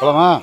好了吗